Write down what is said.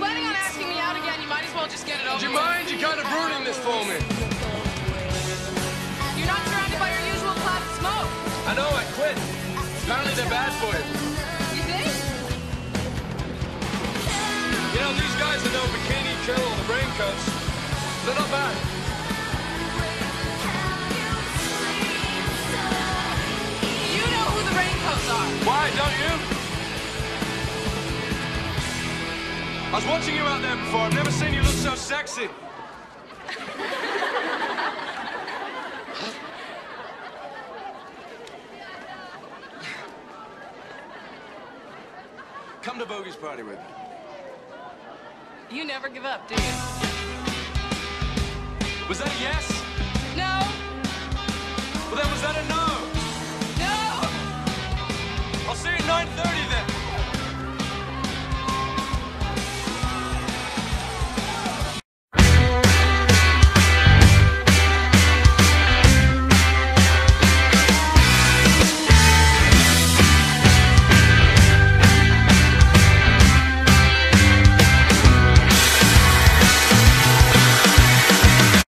planning on asking me out again, you might as well just get it over Do you mind? You're kind of ruining this for me. You're not surrounded by your usual cloud of smoke. I know, I quit. Apparently they're bad for you. You think? You know, these guys that know Bikini Kill or the Raincoats, they're not bad. You know who the Raincoats are. Why, don't you? I was watching you out there before. I've never seen you look so sexy. Come to Bogey's party with me. You never give up, do you? Was that a yes?